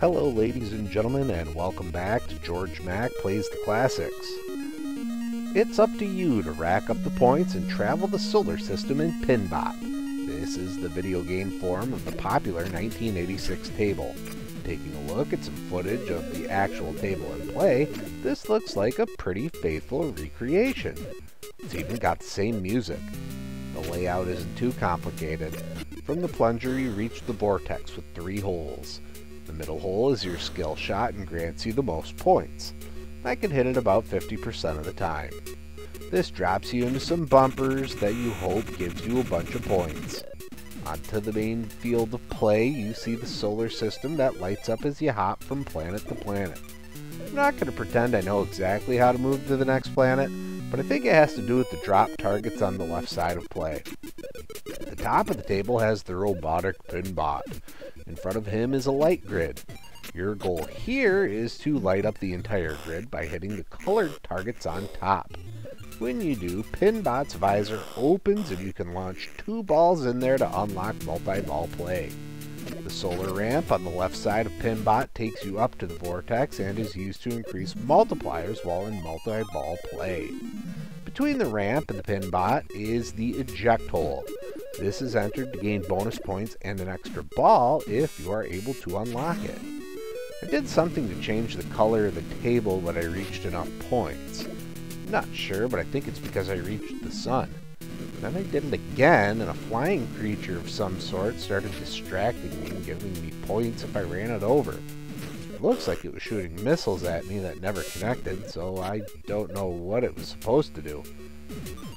Hello, ladies and gentlemen, and welcome back to Georg Mack Plays the Classics. It's up to you to rack up the points and travel the solar system in Pinbot. This is the video game form of the popular 1986 table. Taking a look at some footage of the actual table in play, this looks like a pretty faithful recreation. It's even got the same music. The layout isn't too complicated. From the plunger, you reach the vortex with three holes. The middle hole is your skill shot and grants you the most points. I can hit it about 50% of the time. This drops you into some bumpers that you hope gives you a bunch of points. Onto the main field of play, you see the solar system that lights up as you hop from planet to planet. I'm not going to pretend I know exactly how to move to the next planet, but I think it has to do with the drop targets on the left side of play. The top of the table has the robotic Pinbot. In front of him is a light grid. Your goal here is to light up the entire grid by hitting the colored targets on top. When you do, Pinbot's visor opens and you can launch two balls in there to unlock multi-ball play. The solar ramp on the left side of Pinbot takes you up to the vortex and is used to increase multipliers while in multi-ball play. Between the ramp and the Pinbot is the eject hole. This is entered to gain bonus points and an extra ball if you are able to unlock it. I did something to change the color of the table when I reached enough points. Not sure, but I think it's because I reached the sun. Then I did it again, and a flying creature of some sort started distracting me and giving me points if I ran it over. It looks like it was shooting missiles at me that never connected, so I don't know what it was supposed to do.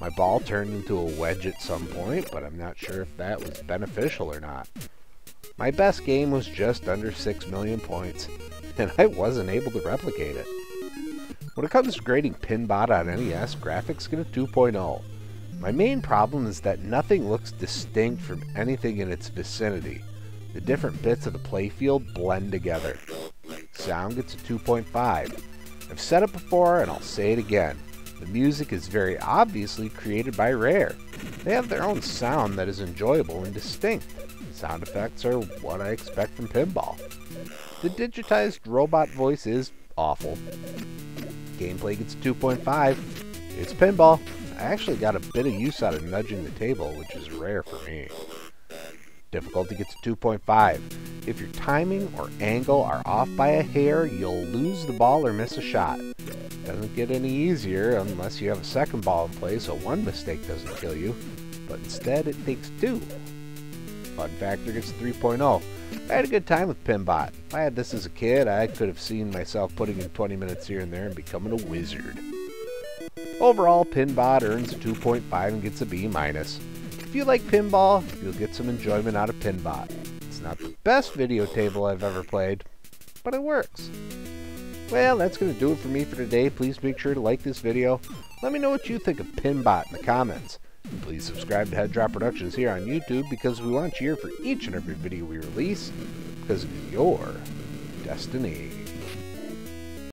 My ball turned into a wedge at some point, but I'm not sure if that was beneficial or not. My best game was just under 6 million points, and I wasn't able to replicate it. When it comes to grading Pinbot on NES, graphics get a 2.0. My main problem is that nothing looks distinct from anything in its vicinity. The different bits of the playfield blend together. Sound gets a 2.5. I've said it before and I'll say it again. The music is very obviously created by Rare. They have their own sound that is enjoyable and distinct. Sound effects are what I expect from pinball. The digitized robot voice is awful. Gameplay gets a 2.5. It's pinball. I actually got a bit of use out of nudging the table, which is rare for me. Difficulty gets 2.5. If your timing or angle are off by a hair, you'll lose the ball or miss a shot. Doesn't get any easier unless you have a second ball in play, so one mistake doesn't kill you, but instead it takes two. Fun factor gets 3.0. I had a good time with Pinbot. If I had this as a kid, I could have seen myself putting in 20 minutes here and there and becoming a wizard. Overall, Pinbot earns a 2.5 and gets a B minus. If you like pinball, you'll get some enjoyment out of Pinbot. It's not the best video table I've ever played, but it works. Well, that's going to do it for me for today. Please make sure to like this video. Let me know what you think of Pinbot in the comments. Please subscribe to Head Drop Productions here on YouTube because we want you here for each and every video we release because it's your destiny.